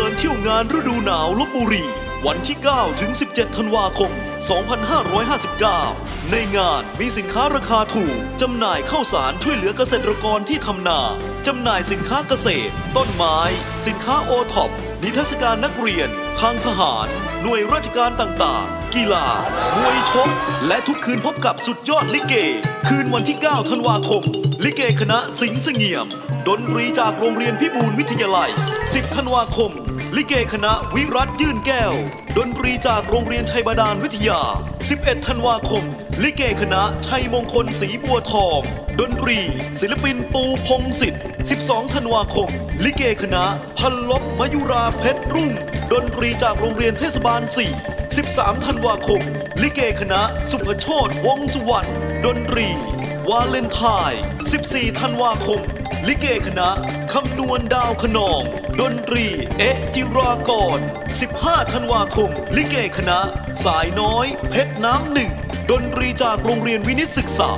ชิญเที่ยวงานฤดูหนาวลบบุรี วันที่ 9 ถึง 17 ธันวาคม 2559 ในงานมีสินค้าราคาถูก จำหน่ายข้าวสารช่วยเหลือเกษตรกรที่ทำนา จำหน่ายสินค้าเกษตร ต้นไม้ สินค้าโอท็อป นิทรรศการนักเรียน ทางทหาร หน่วยราชการต่างๆ กีฬามวยชก และทุกคืนพบกับสุดยอดลิเก คืนวันที่ 9 ธันวาคม ลิเกคณะสิงห์เสงี่ยม ดนตรีจากโรงเรียนพิบูลวิทยาลัย 10 ธันวาคม ลิเกคณะวิรัตยื่นแก้ว ดนตรีจากโรงเรียนชัยบาดาลวิทยา 11 ธันวาคม ลิเกคณะชัยมงคลศรีบัวทอง ดนตรี ศิลปินปูพงศิษฐ์12 ธันวาคม ลิเกคณะพันลบมยุราเพชรรุ่ง ดนตรีจากโรงเรียนเทศบาล 4 13 ธันวาคม ลิเกคณะสุภโชตวงศ์สุวรรณ ดนตรี วาเลนไทน์14 ธันวาคม ลิเกคณะคำนวณดาวขนอง ดนตรี เอ๊ะจิรากร 15 ธันวาคม ลิเกคณะ สายน้อย เพชรน้ำหนึ่ง ดนตรีจากโรงเรียนวินิตศึกษา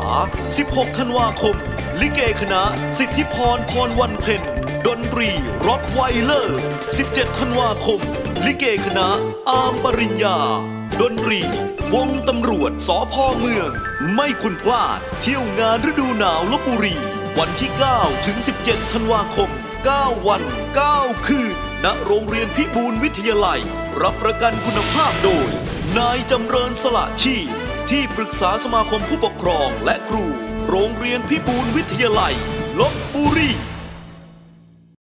16 ธันวาคม ลิเกคณะ สิทธิพรพรวันเพ็ญดนตรีร็อกไวเลอร์ 17 ธันวาคม ลิเกคณะ อามปริญญา ดนตรี วงตำรวจสอพอเมือง ไม่คุณพลาด เที่ยวงานฤดูหนาวลบบุรี วันที่ 9 ถึง 17 ธันวาคม 9 วัน 9 คืน ณ โรงเรียนพิบูลวิทยาลัย รับประกันคุณภาพโดย นายจำเริญสละชีพ ที่ปรึกษาสมาคมผู้ปกครองและครู โรงเรียนพิบูลวิทยาลัยลบบุรี